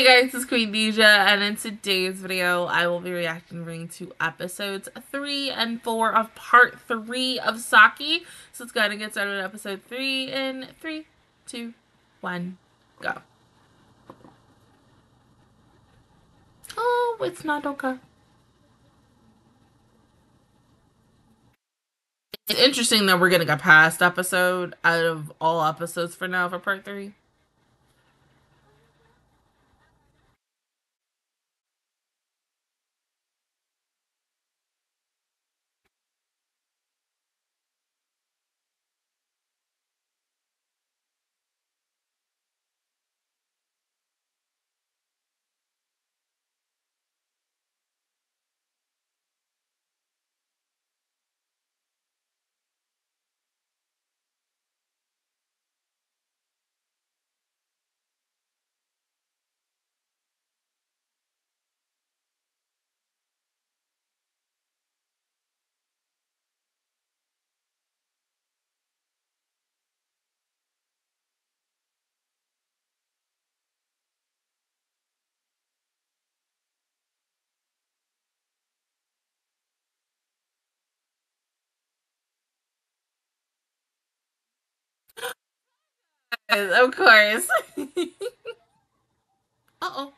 Hey guys, it's Queendija, and in today's video, I will be reacting to episodes 3 and 4 of part 3 of Saki. So let's go ahead and get started with episode 3 in 3, 2, 1, go. Oh, it's not okay. It's interesting that we're getting a past episode out of all episodes for now for part 3. Of course. Uh-oh.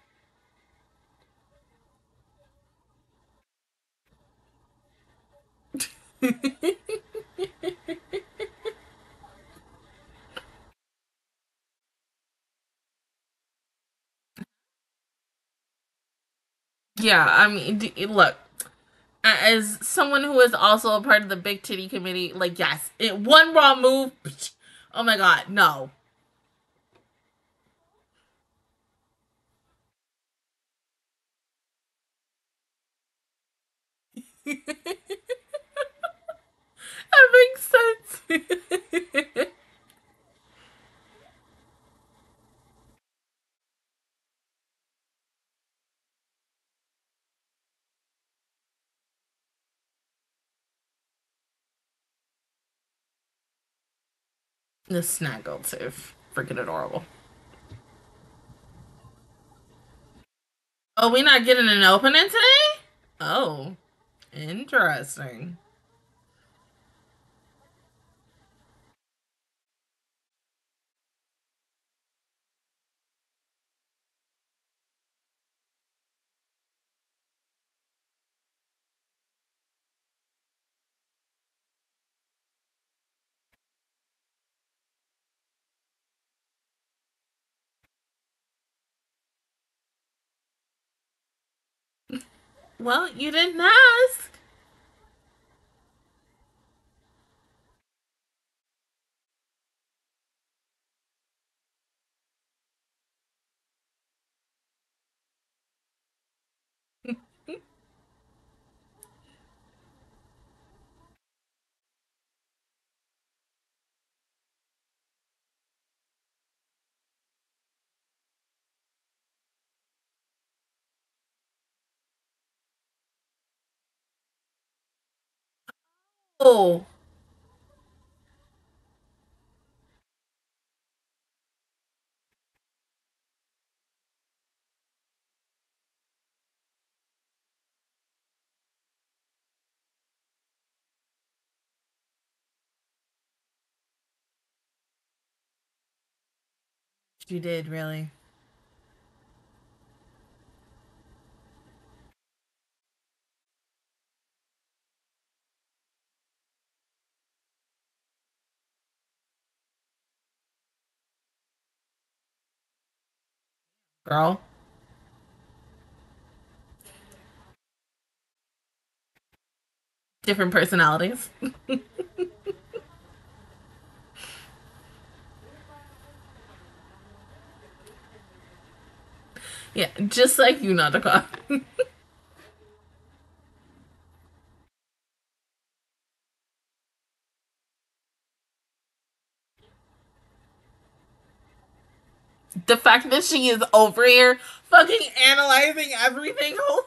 yeah, I mean, look, as someone who is also a part of the Big Titty Committee, like, yes, it one wrong move. Oh my god, no. that makes sense. the snaggle too. Freaking adorable. Oh, we not getting an opening today? Oh. Interesting. Well, you didn't ask. Oh. Did, really. Girl. Different personalities. Yeah, just like you, Nodoka. the fact that she is over here fucking analyzing everything. Oh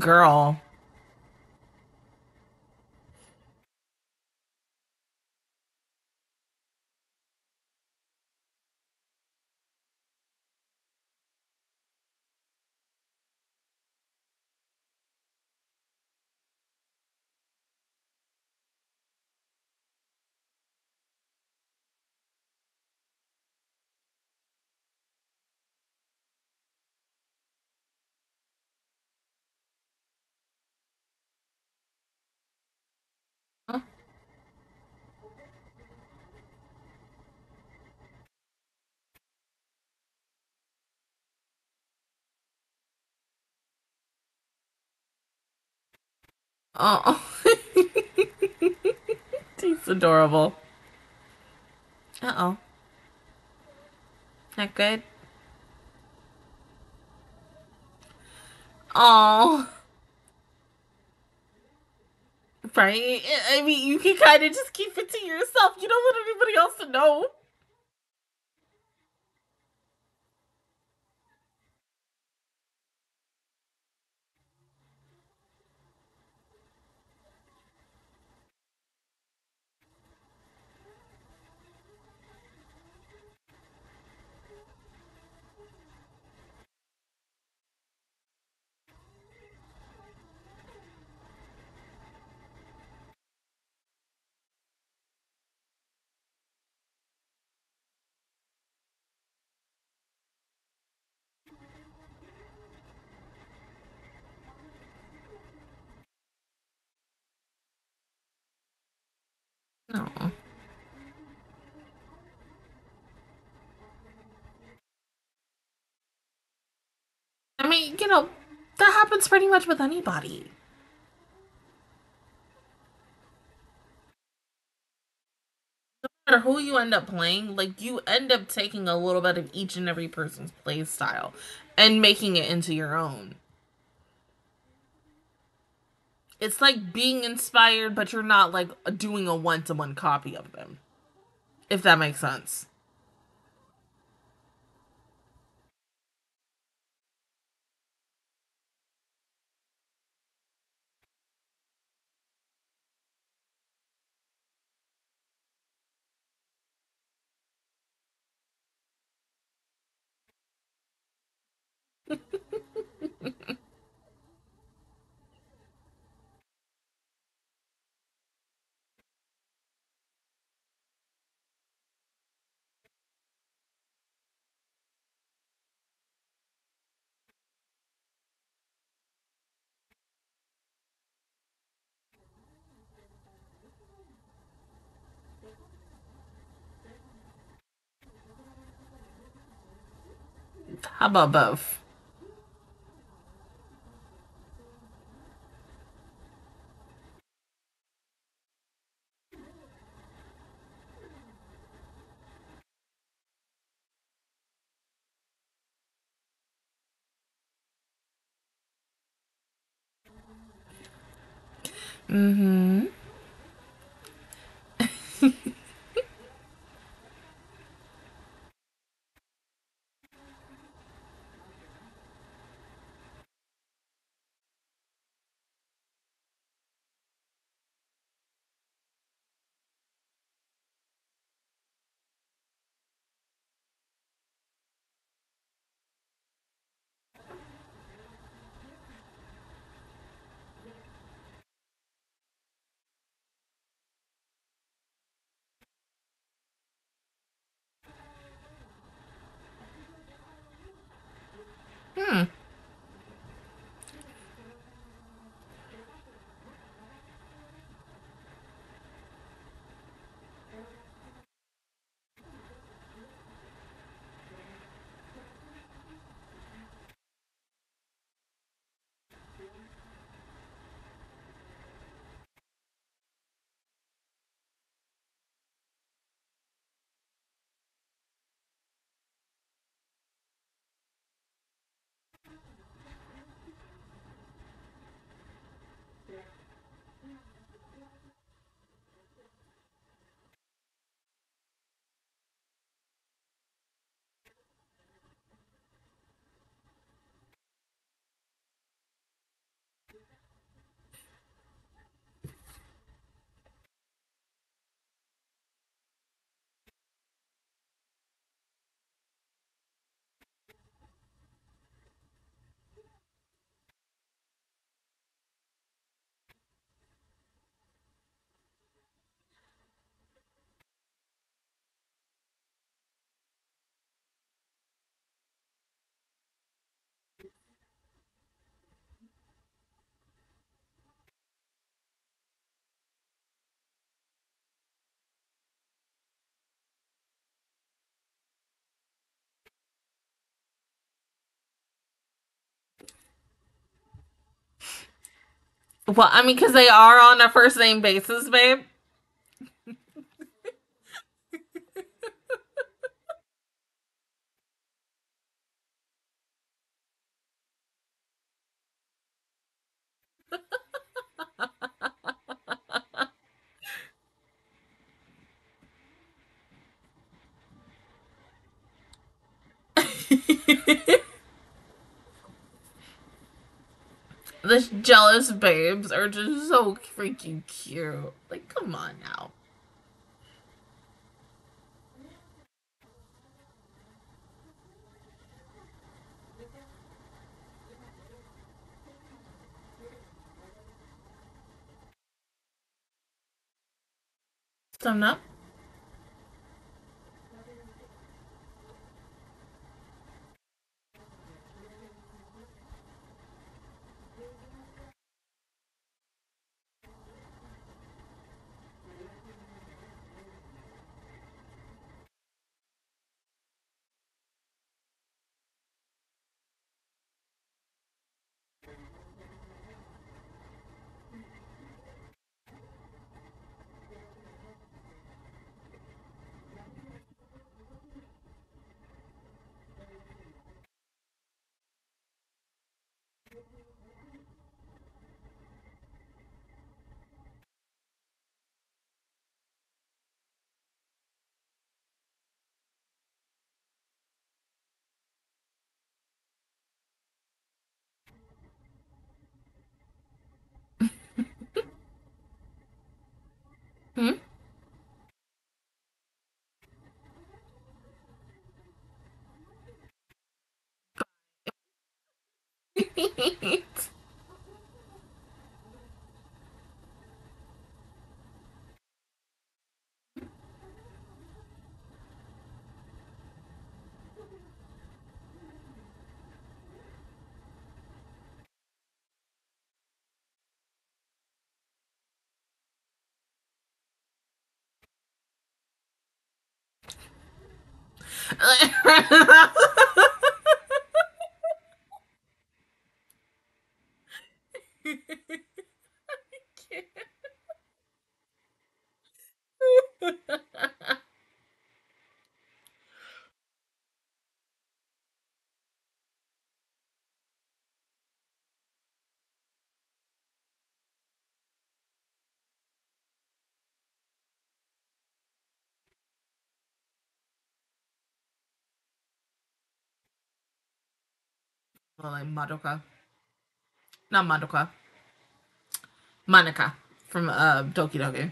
Girl. Oh. He's adorable. Uh-oh. Not good? Oh. Right? I mean, you can kind of just keep it to yourself. You don't want anybody else to know. Oh. I mean, you know, that happens pretty much with anybody. No matter who you end up playing, like you end up taking a little bit of each and every person's play style and making it into your own. It's like being inspired, but you're not like doing a one to one copy of them. If that makes sense. How about both? Mm-hmm. Well, I mean, because they are on a first name basis, babe. the jealous babes are just so freaking cute. Like, come on now. Sum up. 응? Hmm? well, like Madoka. Not Madoka. Monika from uh, Doki Doki.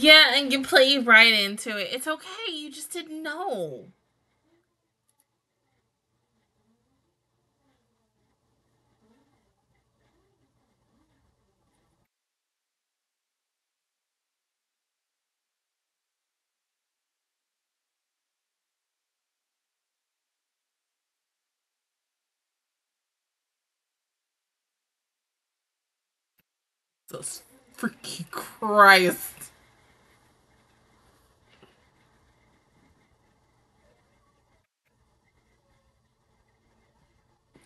Yeah, and you play right into it. It's okay. You just didn't know. Jesus freaking Christ.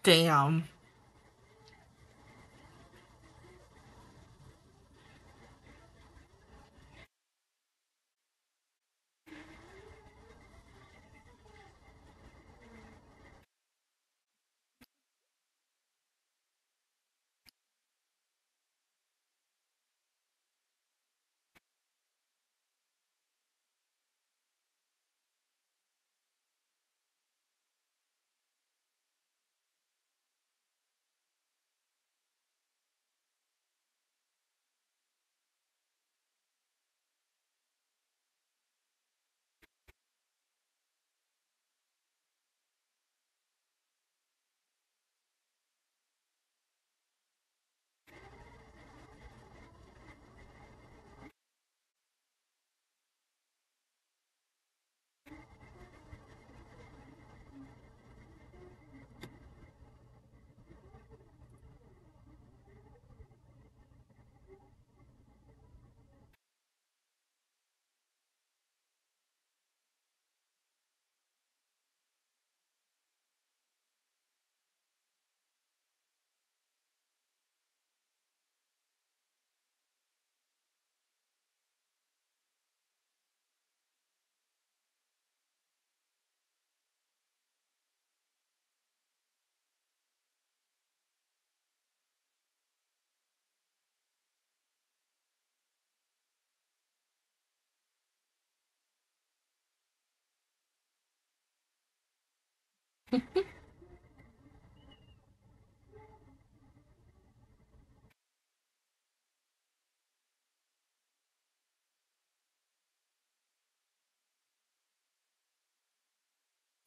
Damn.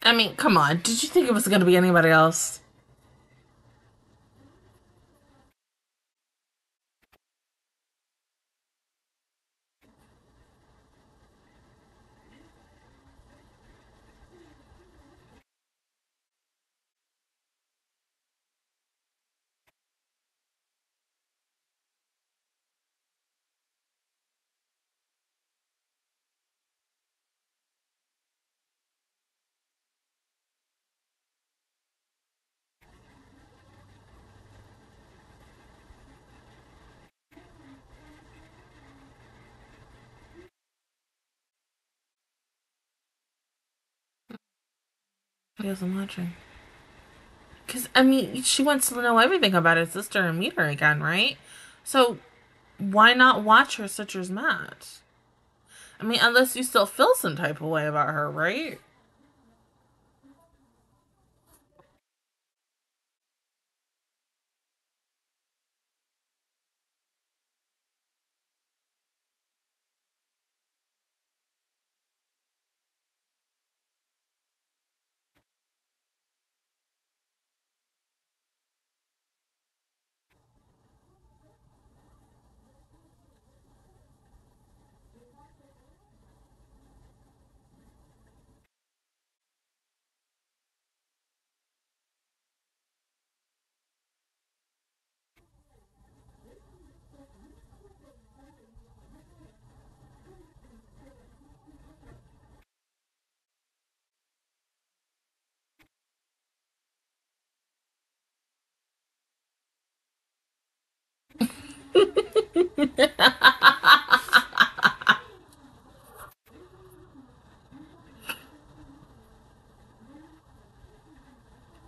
I mean, come on. Did you think it was going to be anybody else? He wasn't watching. Because, I mean, she wants to know everything about his sister and meet her again, right? So, why not watch her sister's match? I mean, unless you still feel some type of way about her, right?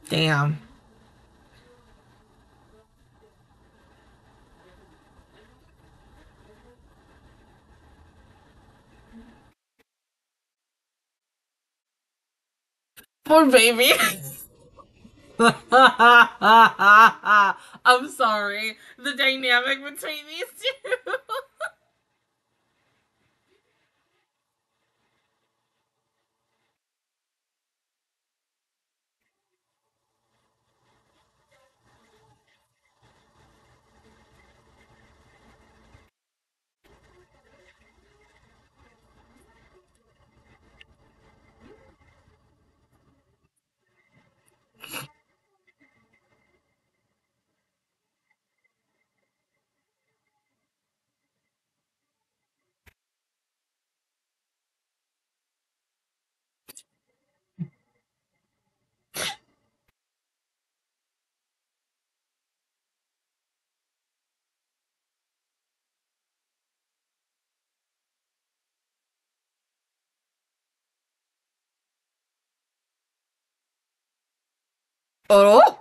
Damn. Poor baby. I'm sorry. The dynamic between these two. oh.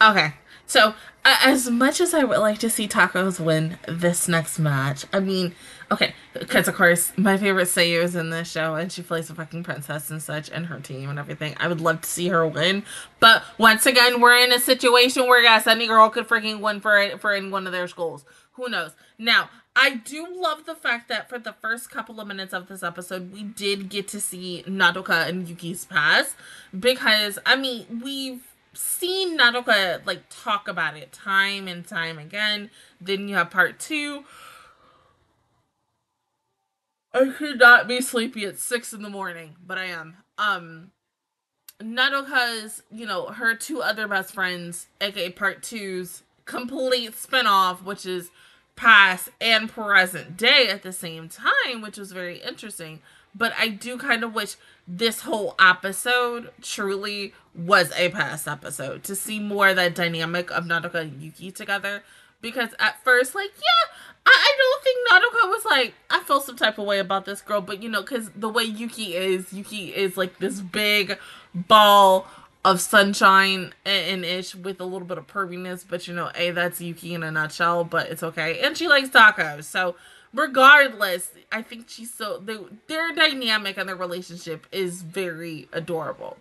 Okay. So, uh, as much as I would like to see Tacos win this next match, I mean, okay, because of course my favorite Seiyu is in this show, and she plays a fucking princess and such, and her team and everything. I would love to see her win, but once again, we're in a situation where yes, any girl could freaking win for for in one of their schools. Who knows? Now, I do love the fact that for the first couple of minutes of this episode, we did get to see Nodoka and Yuki's past because I mean we've seen Nodoka like talk about it time and time again. Then you have part two. I could not be sleepy at six in the morning, but I am. Um Nodoka's, you know, her two other best friends, aka part two's complete spinoff, which is past and present day at the same time, which was very interesting. but I do kind of wish this whole episode truly was a past episode to see more of that dynamic of Nodoka and Yuki together. Because at first, like, yeah, I, I don't think Nodoka was like, I feel some type of way about this girl, but you know, because the way Yuki is, Yuki is like this big ball of sunshine and, and ish with a little bit of perviness, but you know, a that's Yuki in a nutshell, but it's okay. And she likes tacos, so regardless, I think she's so their dynamic and their relationship is very adorable.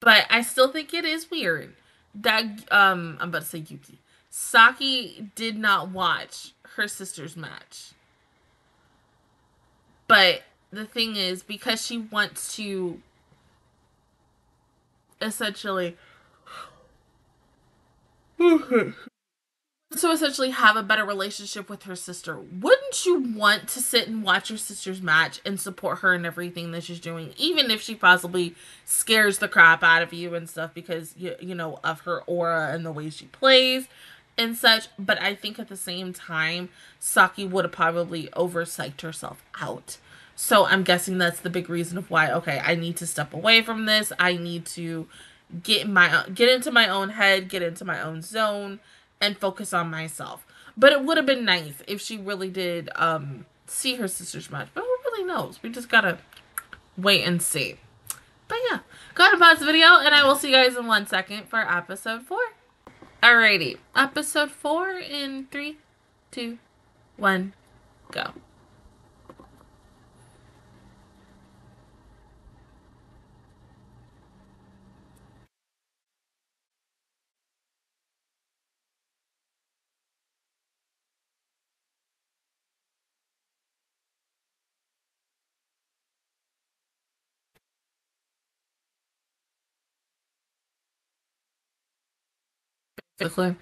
But I still think it is weird that um I'm about to say Yuki. Saki did not watch her sister's match. But the thing is because she wants to essentially to essentially have a better relationship with her sister. Wouldn't you want to sit and watch your sister's match and support her in everything that she's doing, even if she possibly scares the crap out of you and stuff because you you know of her aura and the way she plays and such. But I think at the same time, Saki would have probably oversight herself out. So I'm guessing that's the big reason of why. Okay, I need to step away from this. I need to get my get into my own head, get into my own zone and focus on myself. But it would have been nice if she really did um, see her sister's match. But who really knows? We just gotta wait and see. But yeah, go ahead and pause the video, and I will see you guys in one second for episode four. Alrighty, episode four in three, two, one, go. Basically.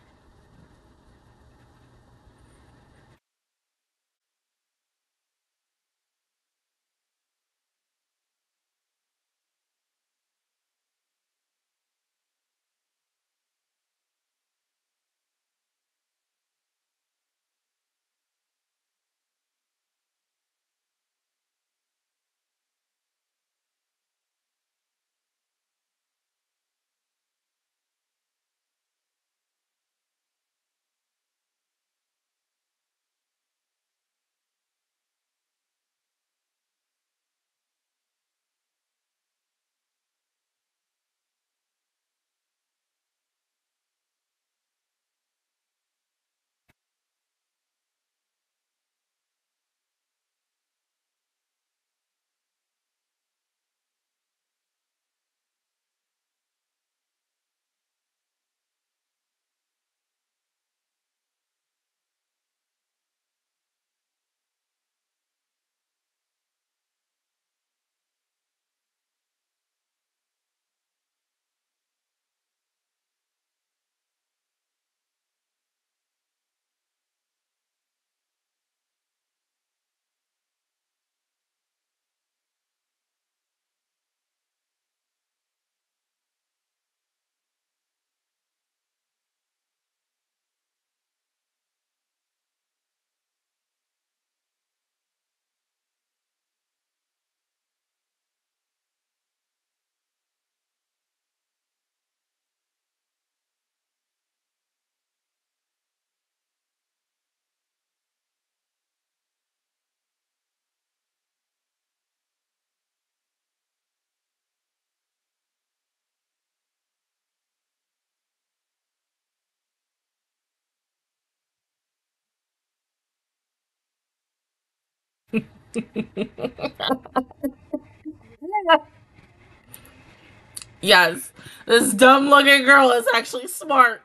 yes, this dumb looking girl is actually smart.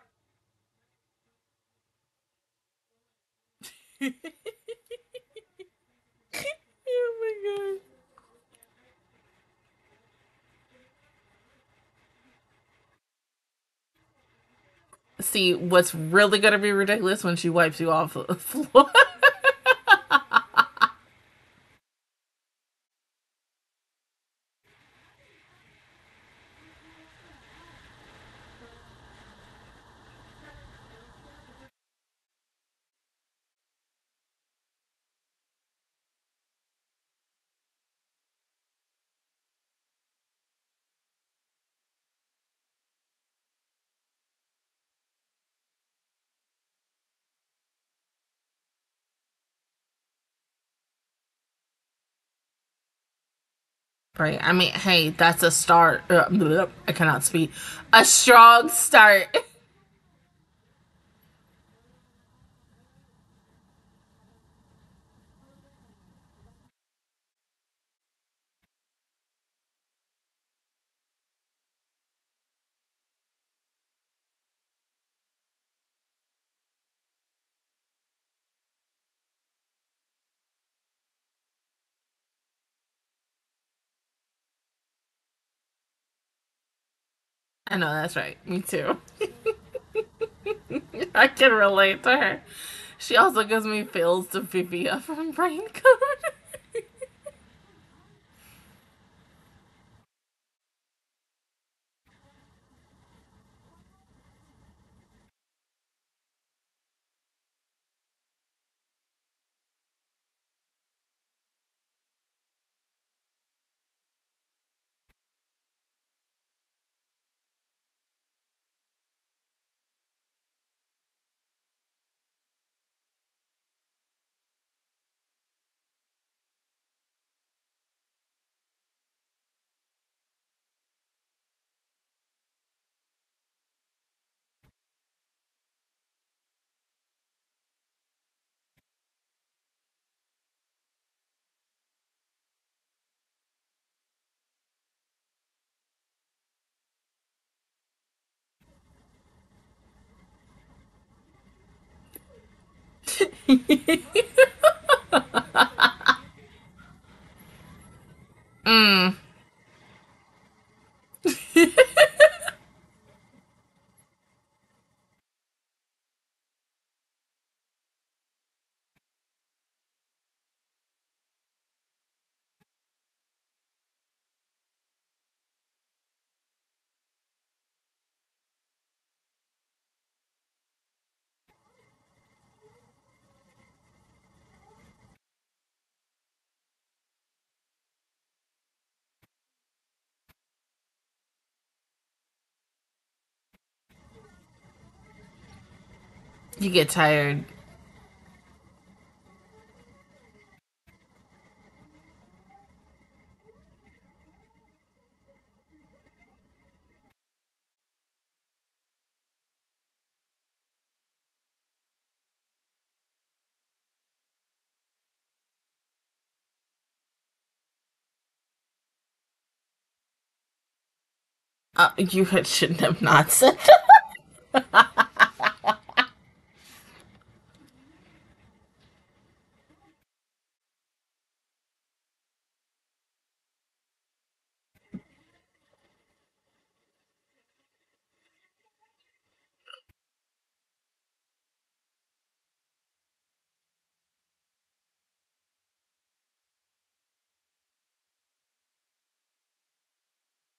oh my god. See, what's really gonna be ridiculous when she wipes you off the floor. Right. I mean, hey, that's a start. Uh, I cannot speak. A strong start. I know that's right. Me too. I can relate to her. She also gives me feels to Vivia from Brain. Mm. You get tired. Uh, you shouldn't have not said that.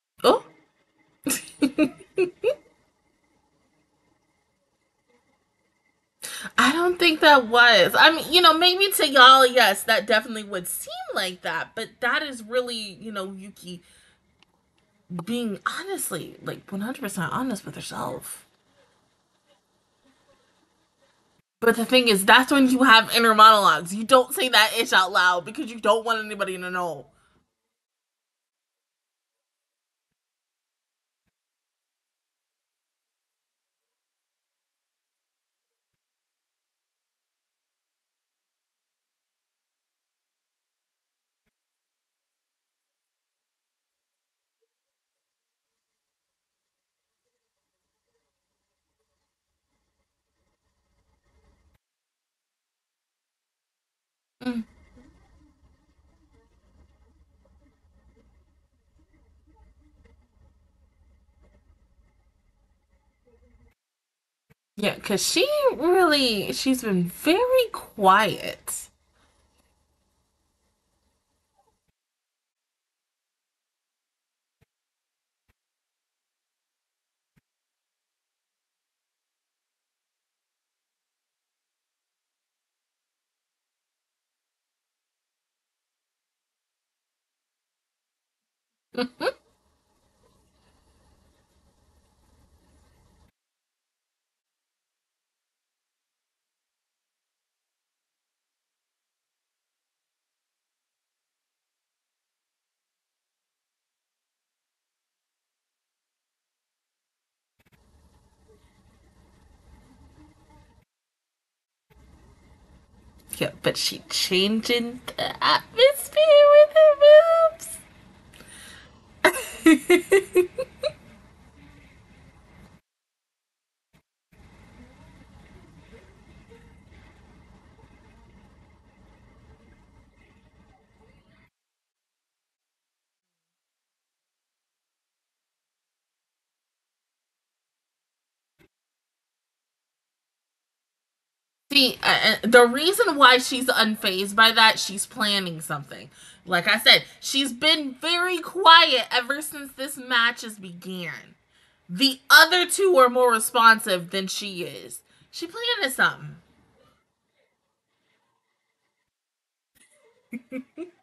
oh. I don't think that was. I mean, you know, maybe to y'all, yes, that definitely would seem like that, but that is really, you know, Yuki being honestly, like 100% honest with herself. But the thing is, that's when you have inner monologues. You don't say that ish out loud because you don't want anybody to know. Yeah, because she really, she's been very quiet. Yeah, but she changing the atmosphere with her moves. See, uh, the reason why she's unfazed by that, she's planning something. Like I said, she's been very quiet ever since this match has began. The other two are more responsive than she is. She planning something.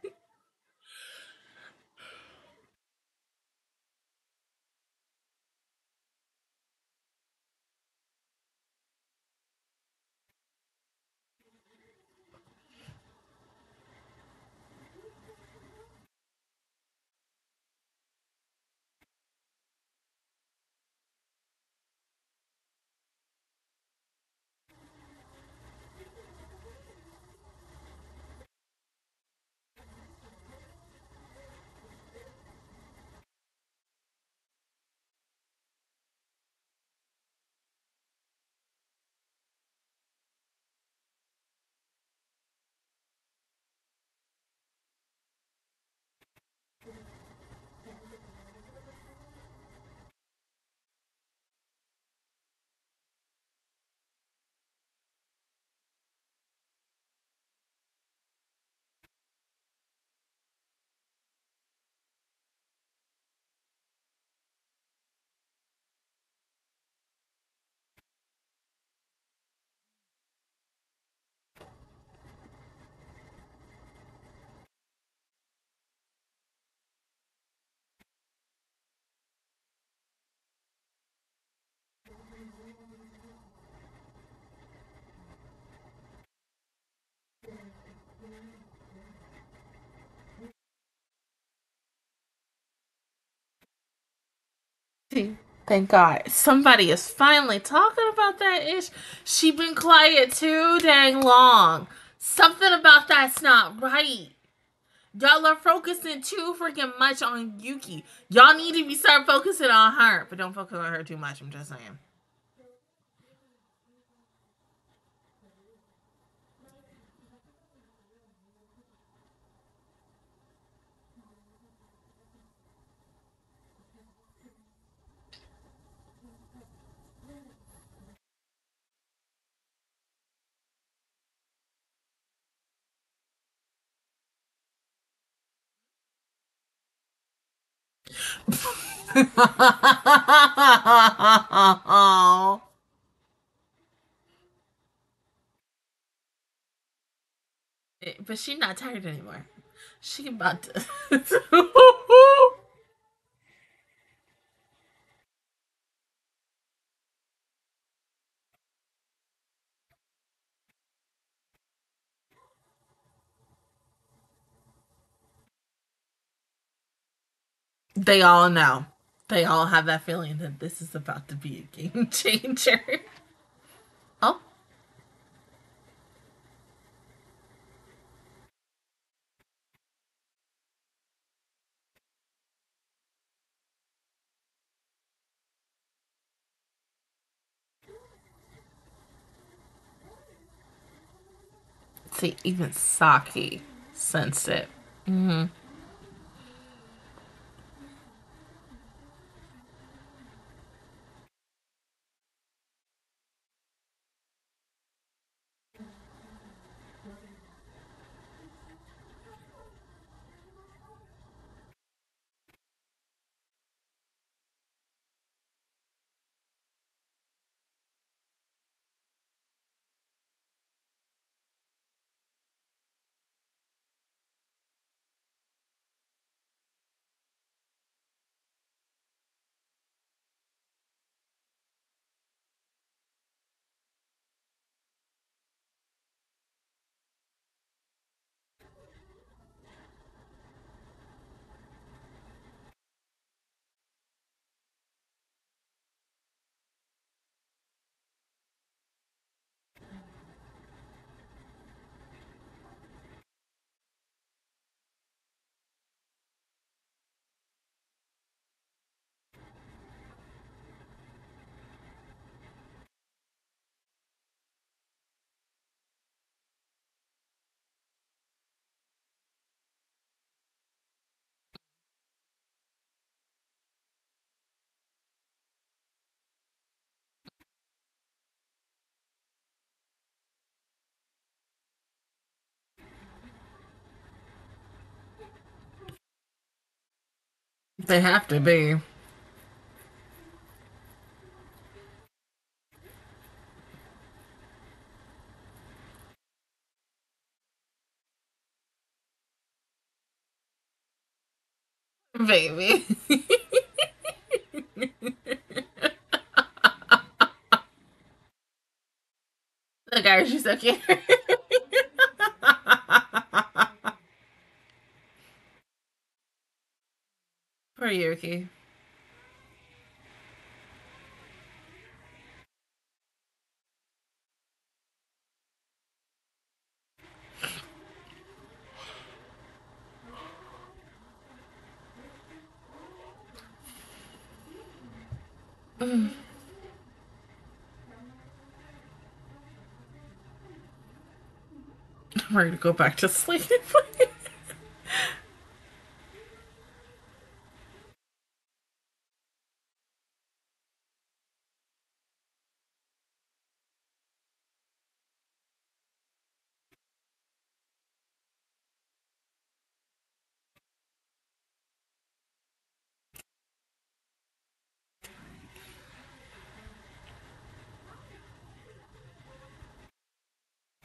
Thank God. Somebody is finally talking about that ish. She been quiet too dang long. Something about that's not right. Y'all are focusing too freaking much on Yuki. Y'all need to be start focusing on her, but don't focus on her too much. I'm just saying. But she's not tired anymore. She about to. they all know. They all have that feeling that this is about to be a game changer. oh. See, even Saki sensed it. Mm-hmm. They have to be. Baby. the guy, she's so cute. Poor Yuki. I'm ready to go back to sleep.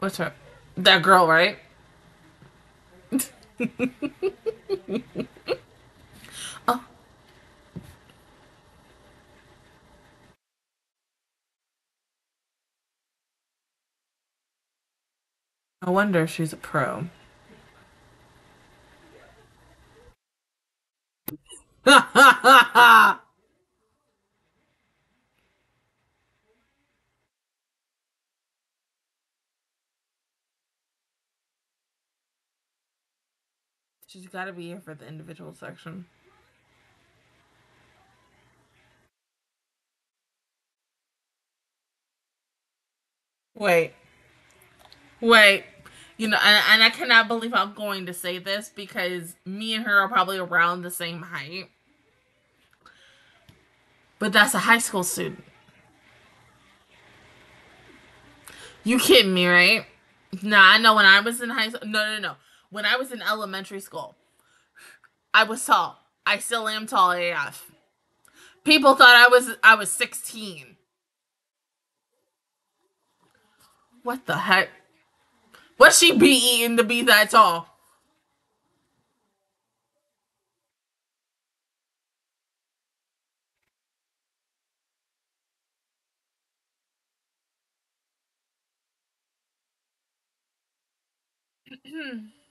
What's her? That girl, right? oh. I wonder if she's a pro. Ha ha ha ha! She's got to be here for the individual section. Wait. Wait. You know, and, and I cannot believe I'm going to say this because me and her are probably around the same height. But that's a high school student. You kidding me, right? Nah, I know when I was in high school. No, no, no when I was in elementary school, I was tall. I still am tall AF. People thought I was I was 16. What the heck? What she be eating to be that tall?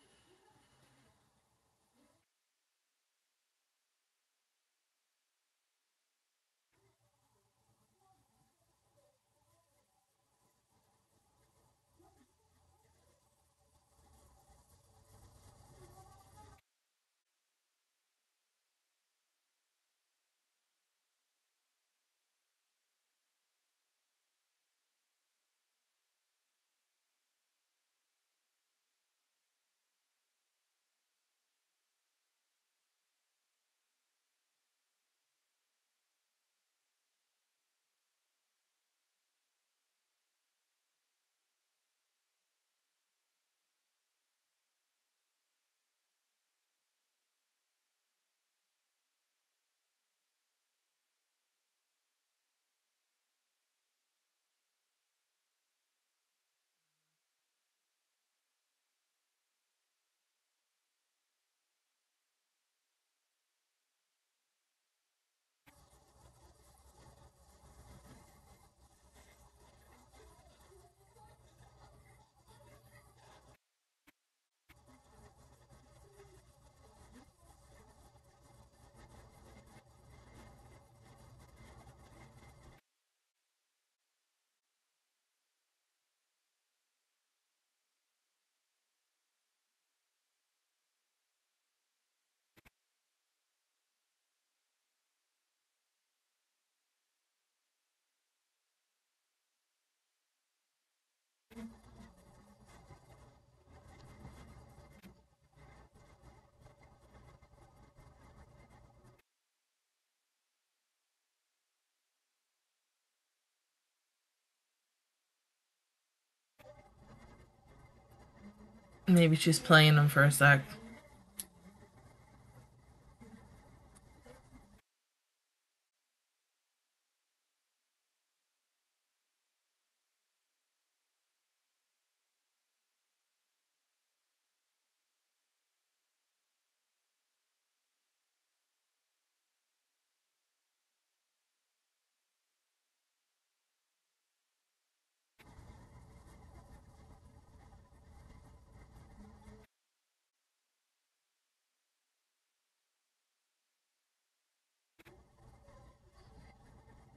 Maybe she's playing them for a sec.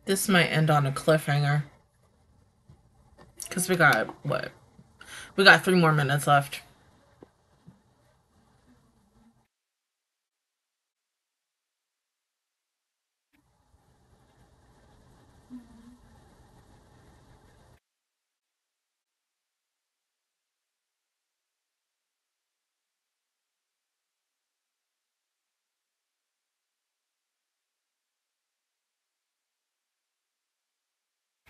This might end on a cliffhanger. Because we got, what? We got three more minutes left.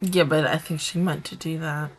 Yeah, but I think she meant to do that.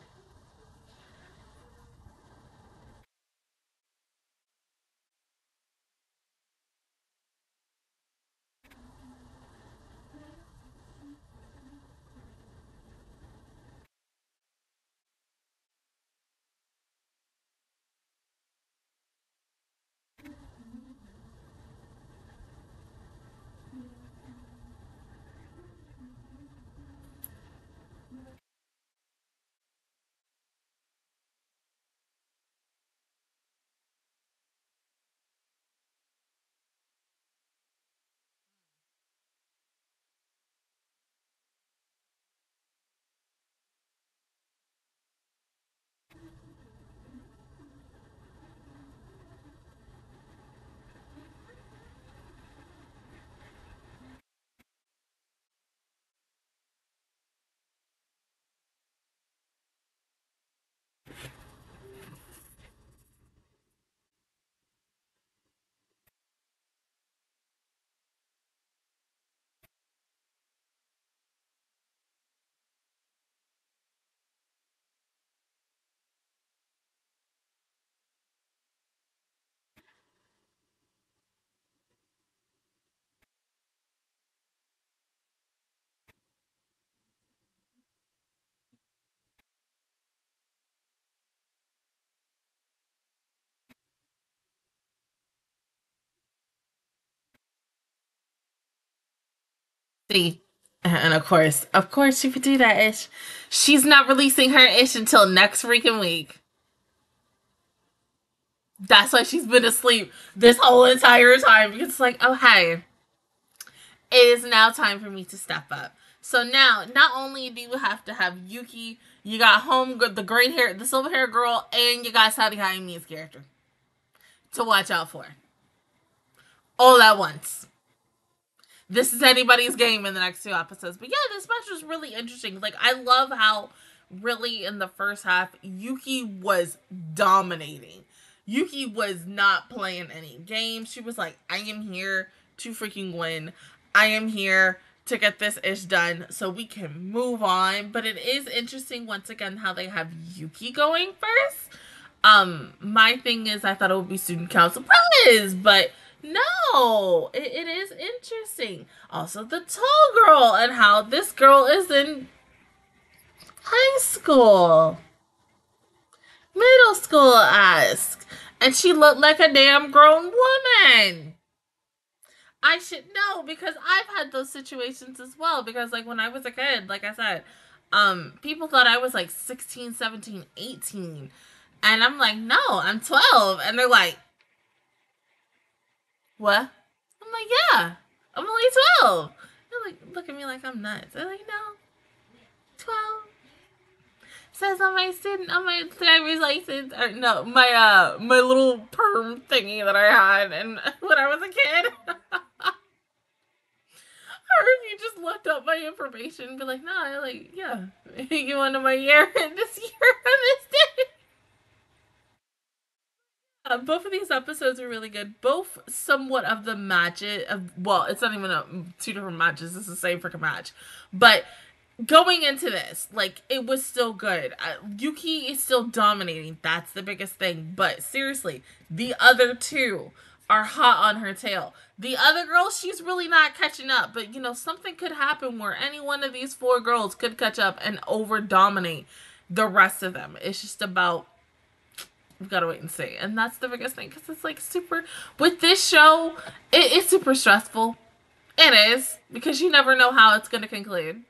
See, and of course, of course, she could do that ish. She's not releasing her ish until next freaking week. That's why she's been asleep this whole entire time because it's like, oh, hey, it is now time for me to step up. So now, not only do you have to have Yuki, you got home the great hair, the silver hair girl, and you got Saori Hayami's character to watch out for. All at once this is anybody's game in the next two episodes. But yeah, this match was really interesting. Like I love how really in the first half Yuki was dominating. Yuki was not playing any games. She was like, I am here to freaking win. I am here to get this ish done so we can move on. But it is interesting once again how they have Yuki going first. Um, my thing is I thought it would be student council prize, but no, it, it is interesting. Also, the tall girl and how this girl is in high school, middle school ask, and she looked like a damn grown woman. I should know because I've had those situations as well. Because, like, when I was a kid, like I said, um, people thought I was like 16, 17, 18. And I'm like, no, I'm 12. And they're like, what? I'm like, yeah, I'm only 12. They're like, look at me like I'm nuts. They're like, no, 12. Says on my student, on my driver's license, or no, my, uh, my little perm thingy that I had and when I was a kid. or if you just looked up my information and be like, nah, like, yeah, you to my year and this year on this day. Uh, both of these episodes are really good. Both somewhat of the matches. Of, well, it's not even a, two different matches. It's the same freaking match. But going into this, like it was still good. Uh, Yuki is still dominating. That's the biggest thing. But seriously, the other two are hot on her tail. The other girl, she's really not catching up. But you know, something could happen where any one of these four girls could catch up and over dominate the rest of them. It's just about we've got to wait and see. And that's the biggest thing because it's like super. With this show, it's super stressful. It is because you never know how it's going to conclude.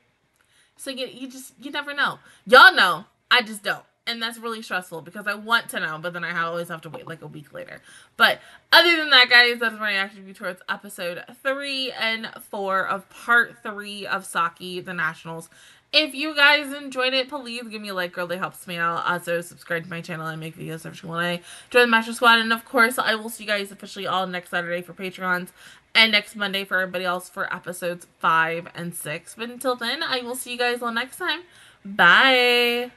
So you, you just, you never know. Y'all know. I just don't. and that's really stressful because I want to know, but then I always have to wait like a week later. But other than that, guys, that's my reaction review towards episode three and four of part three of Saki the Nationals. If you guys enjoyed it, please give me a like, really helps me out. Also, subscribe to my channel I make videos every single day. Join the Master Squad, and of course, I will see you guys officially all next Saturday for Patreons and next Monday for everybody else for episodes five and six. But until then, I will see you guys all next time. Bye.